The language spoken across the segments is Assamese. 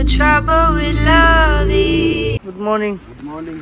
the trouble with loving. Good morning. Good morning.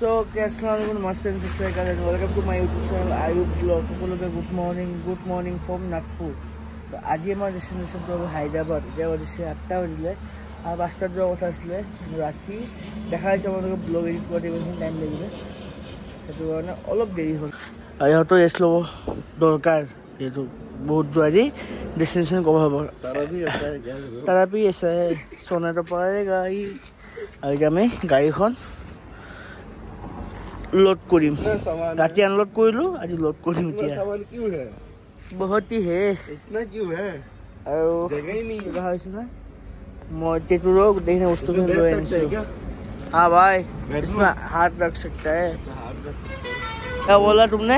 So, Assalamualaikum, Master and Sister and welcome to my YouTube channel Ayub Vlog. সকলোকে good morning good morning from Nagpur আজি আমাৰ ডেষ্টিনেশ্যনটো হ'ল হায়দৰাবাদ এতিয়া বাজিছে আঠটা বাজিলে আৰু পাঁচটাত যোৱা কথা আছিলে কিন্তু ৰাতি দেখা হৈছে আপোনালোকে ব্লগ এডিট কৰোঁতে ইমানখিনি টাইম লাগিলে সেইটো কাৰণে অলপ দেৰি হ'ল আৰু ইহঁতৰ ৰেষ্ট ল'ব দৰকাৰ যিহেতু বহুত যোৱা আজি ডেষ্টিনেশ্যন কভাৰ হ'ব तारा भी ऐसा है क्या करो? তাৰাপি আছে সোনাটো পায় গাড়ী আৰু এতিয়া আমি গাড়ীখন লোড কৰিম इतना सामान है। ৰাতি আনলোড কৰিলোঁ আজি লোড কৰিম इतना এতিয়া सामान क्यों है বহুতি হে इतना क्यों है আৰু जगह ही नहीं কিবা হৈছে নহয় মই টেটুৰো গোটেইখিনি इसमें বস্তুখিনি बैठ লৈ सकते আনিছোঁ हैं क्या हाँ भाई बैठ इसमें हाथ रख सकता है अच्छा, हाथ रख सकते हैं। क्या बोला तुमने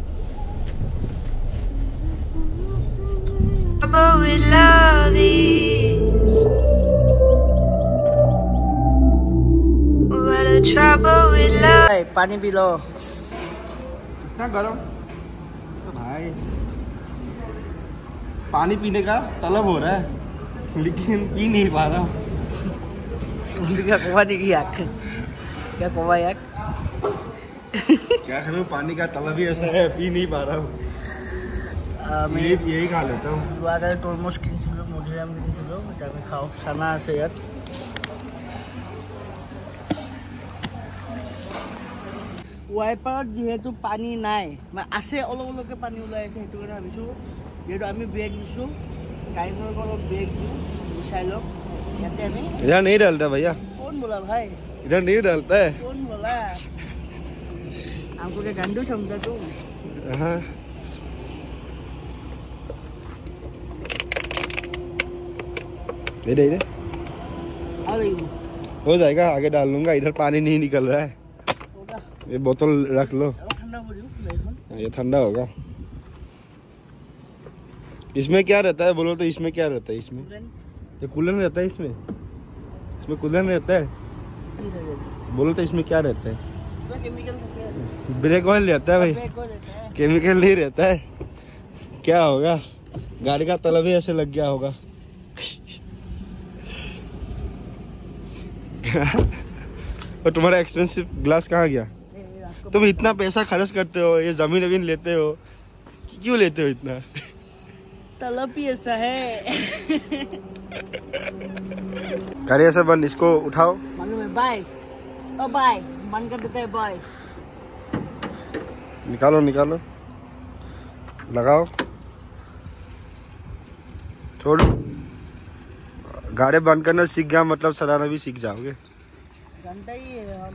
trouble with love is. What a trouble with love. Hey, पानी पी लो. इतना तो भाई. पानी पीने का तलब हो रहा है लेकिन पी नहीं पा रहा क्या कुआ देखी क्या कुआ यार क्या करूँ पानी का तलब ही ऐसा है पी नहीं पा रहा हूँ আমি এই খা লেতা হুম দুয়ারে তরমুজ কিনছিলো মধুরিয়াম কিনছিলো এটা আমি খাও সানা আছে ইয়াত ৱাইপাৰত যিহেতু পানী নাই আছে অলপ অলপকৈ পানী ওলাই আছে সেইটো কাৰণে ভাবিছোঁ যিহেতু আমি ব্ৰেক দিছোঁ গাড়ীখনক অলপ ব্ৰেক দিওঁ চাই লওক ইয়াতে আমি ইধাৰ নেই ডালটা ভাইয়া কোন বোলা ভাই ইধাৰ নেই ডালটা কোন বোলা আমকো গান্ডু সমজা তুম ये दे दे हो जाएगा आगे डाल लूँगा इधर पानी नहीं निकल रहा है ये बोतल रख लो ये ठंडा होगा इसमें क्या रहता है बोलो तो इसमें क्या रहता है इसमें ये कूलर रहता है इसमें इसमें कूलर रहता है बोलो तो इसमें क्या रहता है ब्रेक ऑयल रहता है भाई केमिकल नहीं रहता है क्या होगा गाड़ी का तलब ही ऐसे लग गया होगा और तुम्हारा एक्सपेंसिव ग्लास कहाँ गया? तुम इतना पैसा खर्च करते हो ये ज़मीन वमीन लेते हो क्यों लेते हो इतना? तलब ही ऐसा है। गाड़ी ऐसा बंद इसको उठाओ। बाय ओ बाय बंद कर देता है बाय निकालो निकालो। लगाओ। छोड़ो। गाड़ी बंद करना सीख गया मतलब चलाना भी सीख जाओगे। जानता ही है हम।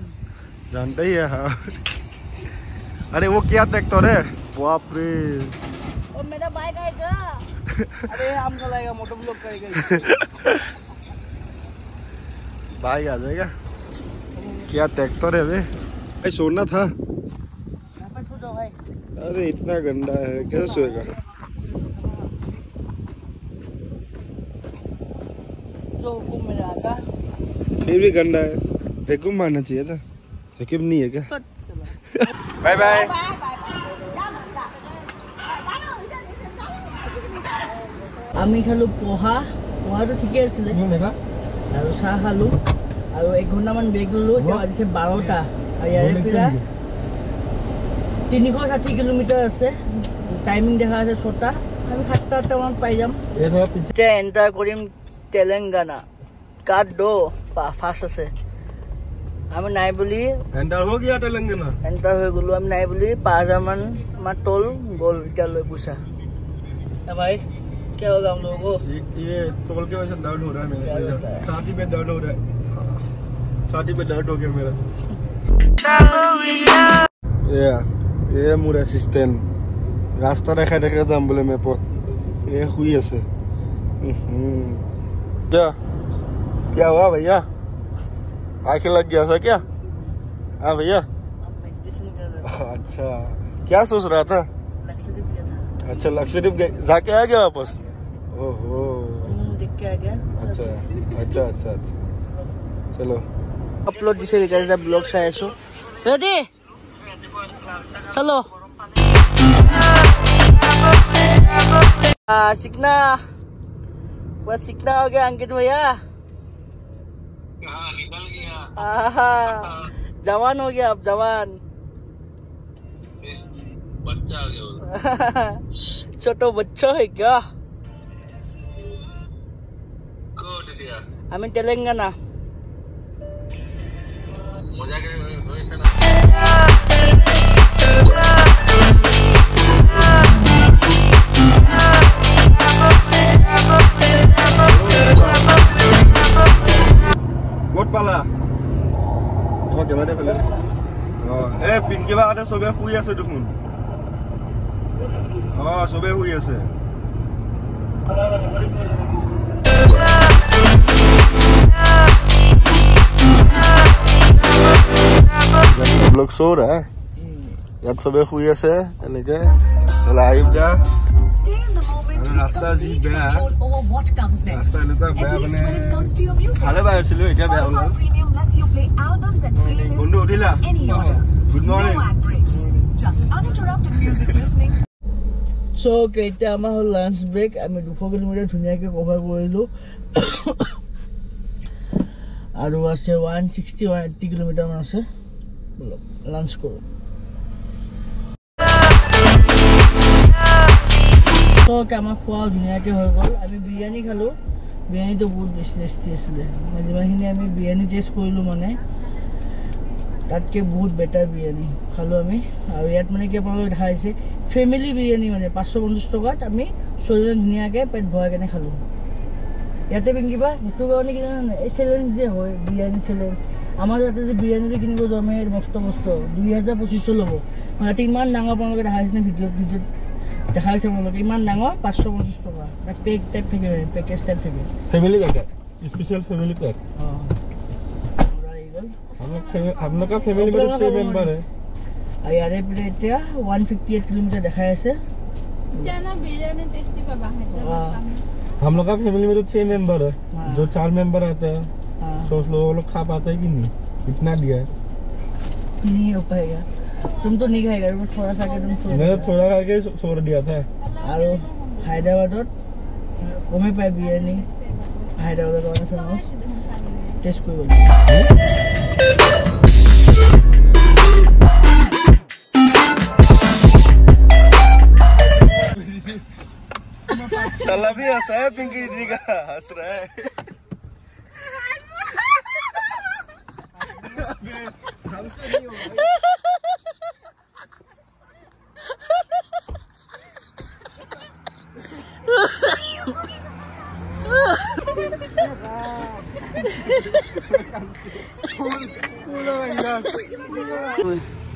जानते ही है हाँ। अरे वो क्या ट्रैक्टर है? बाप रे। ओ मेरा बाइक आएगा अरे हम चलाएगा मोटर ब्लॉक करेगा। भाई आ जाएगा। क्या ट्रैक्टर है वे। भाई सोना था। अरे इतना गंदा है कैसे सोएगा? जो हुकुम मेरा आका फिर भी गंदा है वैक्यूम मारना चाहिए था वैक्यूम नहीं है क्या बाय बाय আমি খালোঁ পহা পহাটো ঠিকে আছিলে আৰু চাহ খালোঁ আৰু এক ঘণ্টামান ব্ৰেক ল'লোঁ এতিয়া বাজিছে বাৰটা আৰু ইয়াৰে পৰা তিনিশ ষাঠি কিলোমিটাৰ আছে টাইমিং দেখা আছে ছটা আমি সাতটা আঠটামানত পাই যাম এতিয়া এণ্টাৰ কৰিম তেলেংগানা কাঠ দ ফাষ্ট আছে আমি নাই বুলি एंटर हो गया तेलंगाना এণ্টাৰ হৈ গ'লোঁ আমি নাই বুলি পাঁচ হাজাৰমান আমাৰ তল গ'ল এতিয়ালৈ পইচা ভাই কিয় होगा हम लोगों को ये, ये तोल के वजह से दर्द हो रहा है क्या मेरा होता है? छाती पे दर्द हो रहा है छाती पे दर्द हो गया मेरा Trouble with love. এয়া এয়া মোৰ এচিষ্টেণ্ট ৰাস্তা দেখাই দেখাই যাম বোলে মেপত এ শুই আছে क्या? क्या हुआ भैया? आखिर लग गया था क्या? हाँ भैया। अच्छा। क्या सोच रहा था? लक्षद्वीप अच्छा लक्षद्वीप जाके आ गया वापस? ओहो। अच्छा अच्छा अच्छा अच्छा। चलो। अपलोड जिसे रिगार्ड द ब्लॉग से। ऐसो रेडी? चलो। सीखना बस सीखना हो गया अंकित भैया। हाँ, निकल गया। जवान हो गया अब जवान। बच्चा हो गया छोटो बच्चा है क्या? हमें तेलंगाना। मज़ा শুই আছে দেখোন অঁ ব্লগ চৌৰ হে ইয়াত চবে শুই আছে এনেকে লাইভ দা আৰু ৰাস্তা যি বেয়া. ৰাস্তা এনেকুৱা বেয়া মানে. ভালে পাই আছিলো এতিয়া বেয়া ওলাল বন্ধু উঠিলা. Good morning. চ' এতিয়া আমাৰ হ'ল লাঞ্চ ব্ৰেক আমি দুশ কিলোমিটাৰ ধুনীয়াকৈ কভাৰ কৰিলোঁ আৰু আছে ওৱান ছিক্সটি ওৱান এইট্টি কিলোমিটাৰমান আছে লাঞ্চ কৰোঁ চ' আমাৰ খোৱা ধুনীয়াকৈ হৈ গ'ল। আমি বিৰিয়ানী খালোঁ। বিৰিয়ানীটো বহুত বেছি টেষ্টি আছিলে। যিমানখিনি আমি বিৰিয়ানী টেষ্ট কৰিলোঁ মানে তাতকৈ বহুত বেটাৰ বিৰিয়ানী খালোঁ আমি। আৰু ইয়াত মানে কি আপোনালোকে দেখা হৈছে ফেমিলি বিৰিয়ানী মানে পাঁচশ পঞ্চাছ টকাত আমি ছয়জন ধুনীয়াকৈ পেট ভৰাই কেনে খালোঁ। ইয়াতে পিন্ধিবা সেইটো কাৰণে কি জানে এই চেলেঞ্জ যে হয় বিৰিয়ানী চেলেঞ্জ আমাৰ ইয়াতে যে বিৰিয়ানীটো কিনিব যাওঁ মস্ত মস্ত। দুই হাজাৰ পঁচিছশ ল'ব ইয়াতে ইমান ডাঙৰ আপোনালোকে দেখা হৈছে ভিডিঅ'ত? ভিডিঅ'ত দেখা হৈছে আপোনালোকে ইমান ডাঙৰ পাঁচশ পঞ্চাছ টকা পেক টাইপ থাকে পেকেজ টাইপ থাকে फैमिली पैक है स्पेशल फैमिली पैक অঁ পূৰা আহি গ'ল हम लोग फैमिली- हम लोग का फैमिली में तो छह मेंबर है আৰু ইয়াৰে পৰা এতিয়া ওৱান ফিফটি এইট কিলোমিটাৰ দেখাই আছে জানা বিরিয়ানি টেস্টি পাবা হায়দ্রাবাদ वाह। পান্না। हम लोग का फैमिली में तो छह मेंबर है हाँ। जो चार मेंबर आते हैं हाँ, सोच लो वो लोग खा पाते है कि नहीं इतना दिया है नहीं हो पाएगा तुम तो नहीं खाएगा तुम थोड़ा सा के तुम छोड़ मैंने देगा। थोड़ा करके छोड़ दिया था আৰু হায়দৰাবাদত গমেই পায় বিৰিয়ানী হায়দৰাবাদৰ কাৰণে ফেমাছ টেষ্ট কৰিব লাগিব चला भी हंसा है पिंकी दीदी का हंस रहा है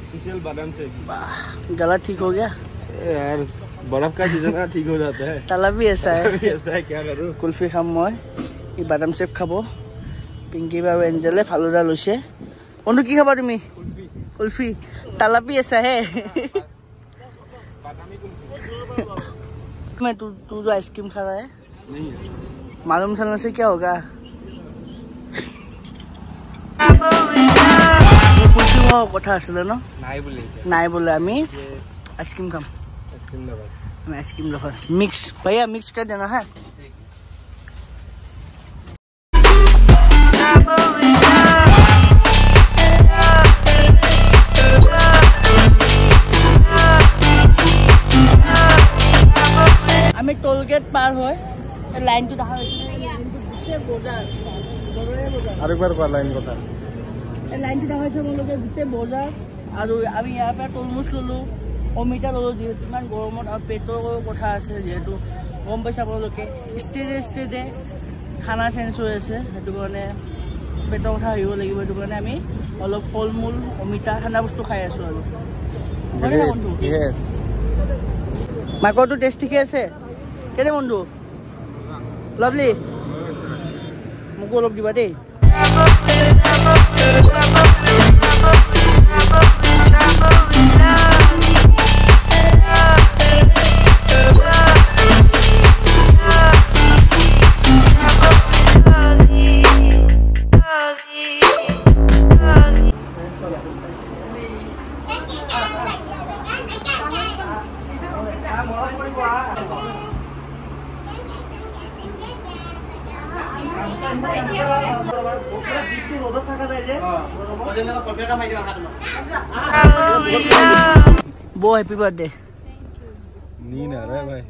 स्पेशल बादाम शेक गला ठीक हो गया ए यार बर्फ का सीजन है ठीक हो जाता है তালা भी ऐसा है अभी ऐसा है क्या करूँ কুলফি খাম মই ই বাদাম চেপ খাব পিংকি আৰু এঞ্জেলে ফালুদা লৈছে বন্ধু কি খাবা তুমি কুলফি তালাপি ऐसा है मैं तू तू जो आइसक्रीम खा रहा है नहीं है मालूम चलने से क्या होगा কথা আছিলে ন? নাই বোলে আমি আইচক্ৰীম খাম। আমি আইচক্ৰীম লগাম। মিক্স পাৰিয়া মিক্স কৰি দিয়া নহয়। আমি টলগেট পাৰ হৈ লাইনটো দেখা হৈছে। আৰু এবাৰ কোৱা লাইন কথা। লাইনটো দেখা হৈছে আপোনালোকে গোটেই বজাৰ আৰু আমি ইয়াৰ পৰা তৰমুজ ল'লোঁ। অমিতা ল'লোঁ যিহেতু ইমান গৰমত আৰু পেটৰ কথা আছে যিহেতু গম পাইছে আপোনালোকে। ষ্টেডে ষ্টেডে খানা চেঞ্জ হৈ আছে সেইটো কাৰণে পেটৰ কথা ভাবিব লাগিব। সেইটো কাৰণে আমি অলপ ফল মূল অমিতা ঠাণ্ডা বস্তু খাই আছোঁ আৰু। বন্ধু? মাকৰটো টেষ্ট ঠিকে আছে। কেনে বন্ধু? লাভলি মোকো অলপ দিবা দেই। love. বৌ হেপী বাৰ্থডে নি নাৰে ভাই।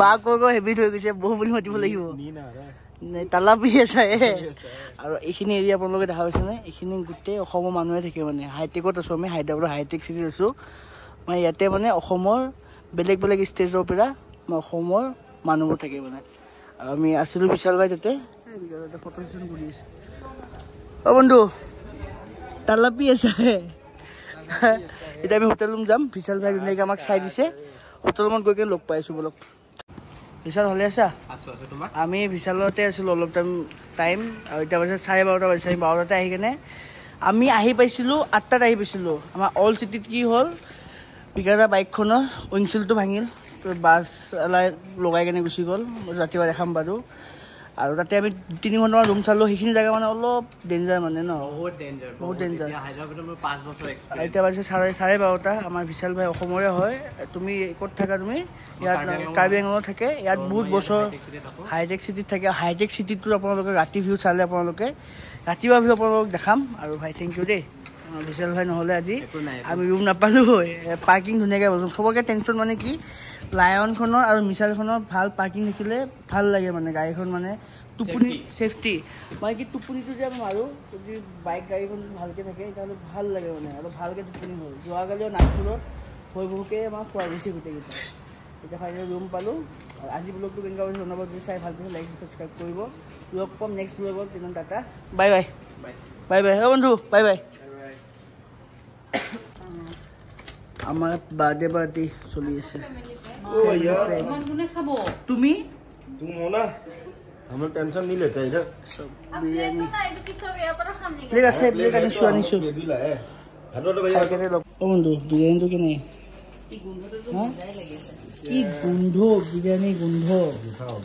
বা কৈ গৈ হেভি থৈ গৈছে বহু বুলি মাতিব লাগিব। তালা পি আছে আৰু এইখিনি এৰিয়া আপোনালোকে দেখা পাইছেনে এইখিনি গোটেই অসমৰ মানুহে থাকে মানে। হাইটেকত আছোঁ আমি হাইদৰাবাদৰ হাইটেক চিটিত আছোঁ। মই ইয়াতে মানে অসমৰ বেলেগ বেলেগ ষ্টেজৰ পৰা মই অসমৰ মানুহবোৰ থাকে মানে। আমি আছিলোঁ বিশাল বাই তাতে। ফটো ছেশ্যন কৰি আছে অ' বন্ধু তালা পি আছে এতিয়া আমি হোটেল ৰুম যাম বিশাল ভাই ধুনীয়াকৈ আমাক চাই দিছে হোটেল ৰুমত গৈ কিনে লগ পাইছোঁ বলক বিশাল ভালে আছা আমি বিশালতে আছিলোঁ অলপ টাইম টাইম আৰু এতিয়া বাজে চাৰে বাৰটা বাজিছে আমি বাৰটাতে আহি কেনে আমি আহি পাইছিলোঁ আঠটাত আহি পাইছিলোঁ আমাৰ অল চিটিত কি হ'ল পিকাজা বাইকখনৰ উইংচিলটো ভাঙিল বাছ এলাই লগাই কেনে গুচি গ'ল ৰাতিপুৱা দেখাম বাৰু আৰু তাতে আমি তিনি ঘণ্টামান ৰুম চালোঁ সেইখিনি জেগা মানে অলপ ডেঞ্জাৰ মানে ন? বহুত ডেঞ্জাৰ বহুত এতিয়া বাজিছে চাৰে চাৰে বাৰটা আমাৰ বিশাল ভাই অসমৰে হয়। তুমি ক'ত থাকা তুমি? ইয়াত কাৰ্বি আংলঙত। থাকে। ইয়াত বহুত বছৰ হাইটেক চিটিত থাকোঁ। হাইটেক চিটিত থাকে। হাইটেক চিটিটো আপোনালোকে ৰাতি ভিউ চালে আপোনালোকে। ৰাতিপুৱা ভিউ আপোনালোকক দেখাম। আৰু ভাই থেংক ইউ দেই। বিশাল ভাই নহ'লে আজি আমি ৰুম নাপালোঁ। পাৰ্কিং ধুনীয়াকৈ চবকে টেনশ্যন মানে কি? লায়নখনৰ আৰু মিছাইলখনৰ ভাল পাৰ্কিং থাকিলে ভাল লাগে মানে গাড়ীখন মানে। টোপনি ছেফটি মানে কি টোপনিটো যে আমি মাৰোঁ যদি বাইক গাড়ীখন ভালকৈ থাকে তেতিয়াহ'লে ভাল লাগে মানে আৰু ভালকৈ টোপনি হ'ল। যোৱাকালিও নাগপুৰত হৈ বহুকে আমাৰ খোৱা গৈছে গোটেইকেইটা। এতিয়া ফাইনেল ৰুম পালোঁ। আৰু আজি ব্লগটো কেনেকুৱা হৈছে জনাব যদি চাই ভাল পাইছে লাইক ছাবস্ক্ৰাইব কৰিব। লগ পাম নেক্সট ব্লগত তেনেহ'লে Tata. Bye bye bye bye হয় বন্ধু বাই বাই আমাৰ বাৰ্থডে পাৰ্টি চলি আছে। তুমি तुम हो ना हम लोग टेंशन नहीं लेते इधर বিৰিয়ানী প্লেট আছে প্লেট আনিছোঁ আনিছোঁ ये भी लाए हेलो तो भैया খাই কেনে লগ অ' বন্ধু বিৰিয়ানীটো কেনে হা? কি গোন্ধ বিৰিয়ানী গোন্ধ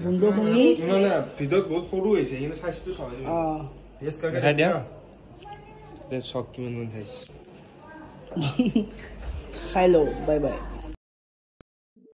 গোন্ধ শুনি না না ভিতৰত বহুত সৰু হৈছে কিন্তু চাইজটো চাই অঁ টেষ্ট কৰি দেখাই দিয়া দে চক কিমান মান চাইজ খাই লওঁ বাই বাই